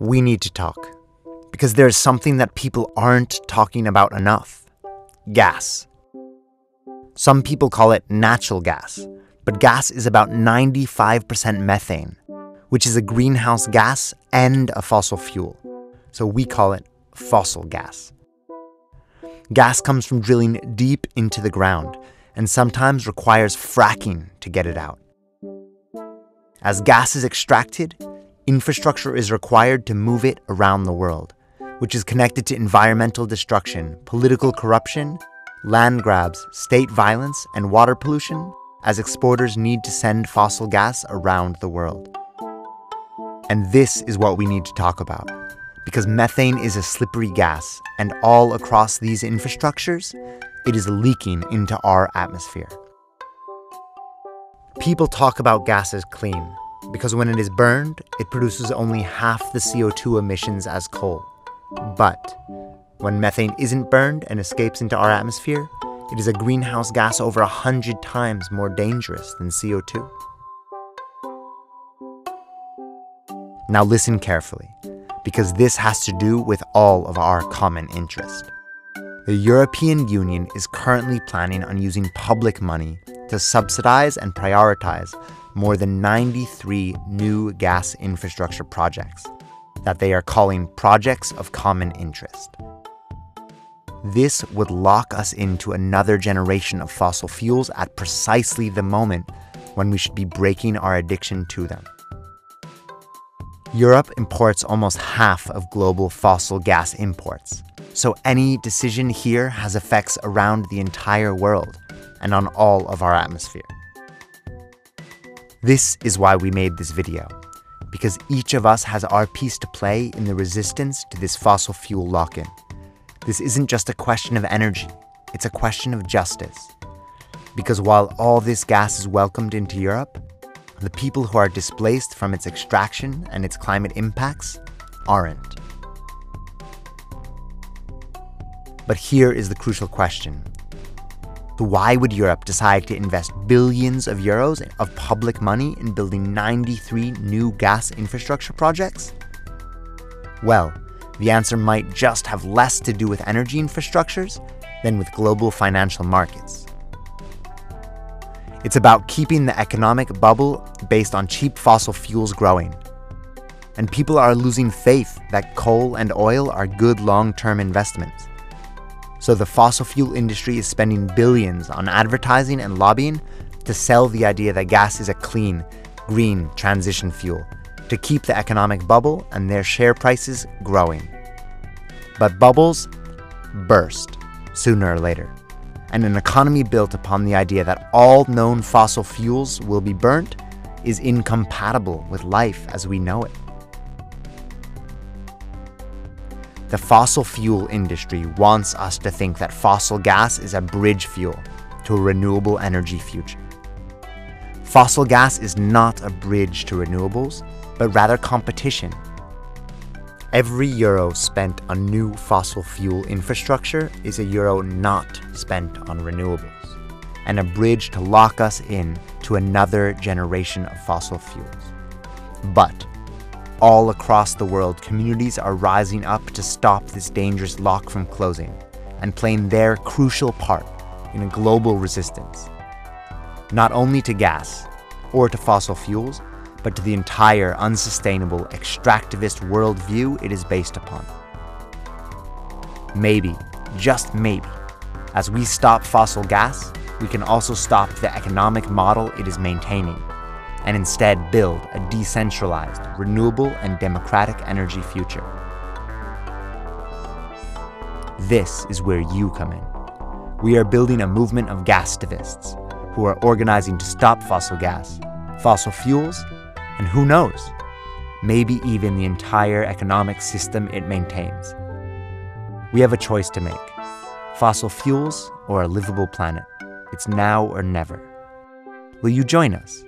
we need to talk because there's something that people aren't talking about enough gas. Some people call it natural gas, but gas is about 95% methane, which is a greenhouse gas and a fossil fuel. So we call it fossil gas. Gas comes from drilling deep into the ground and sometimes requires fracking to get it out. As gas is extracted, infrastructure is required to move it around the world, which is connected to environmental destruction, political corruption, land grabs, state violence, and water pollution, as exporters need to send fossil gas around the world. And this is what we need to talk about. Because methane is a slippery gas, and all across these infrastructures, it is leaking into our atmosphere. People talk about gas as clean because when it is burned, it produces only half the CO2 emissions as coal. But when methane isn't burned and escapes into our atmosphere, it is a greenhouse gas over 100 times more dangerous than CO2. Now listen carefully, because this has to do with all of our common interest. The European Union is currently planning on using public money to subsidize and prioritize more than 93 new gas infrastructure projects that they are calling projects of common interest. This would lock us into another generation of fossil fuels at precisely the moment when we should be breaking our addiction to them. Europe imports almost half of global fossil gas imports, so any decision here has effects around the entire world and on all of our atmosphere. This is why we made this video, because each of us has our piece to play in the resistance to this fossil fuel lock in. This isn't just a question of energy, it's a question of justice. Because while all this gas is welcomed into Europe, the people who are displaced from its extraction and its climate impacts aren't. But here is the crucial question why would Europe decide to invest billions of euros of public money in building 93 new gas infrastructure projects? Well, the answer might just have less to do with energy infrastructures than with global financial markets. It's about keeping the economic bubble based on cheap fossil fuels growing. And people are losing faith that coal and oil are good long term investments. So the fossil fuel industry is spending billions on advertising and lobbying to sell the idea that gas is a clean, green transition fuel to keep the economic bubble and their share prices growing. But bubbles burst sooner or later. And an economy built upon the idea that all known fossil fuels will be burnt is incompatible with life as we know it. The fossil fuel industry wants us to think that fossil gas is a bridge fuel to a renewable energy future. Fossil gas is not a bridge to renewables, but rather competition. Every euro spent on new fossil fuel infrastructure is a euro not spent on renewables, and a bridge to lock us in to another generation of fossil fuels. But all across the world, communities are rising up to stop this dangerous lock from closing and playing their crucial part in a global resistance. Not only to gas or to fossil fuels, but to the entire unsustainable extractivist worldview it is based upon. Maybe, just maybe, as we stop fossil gas, we can also stop the economic model it is maintaining and instead build a decentralized, renewable, and democratic energy future. This is where you come in. We are building a movement of gastivists who are organizing to stop fossil gas, fossil fuels, and who knows, maybe even the entire economic system it maintains. We have a choice to make fossil fuels or a livable planet. It's now or never. Will you join us?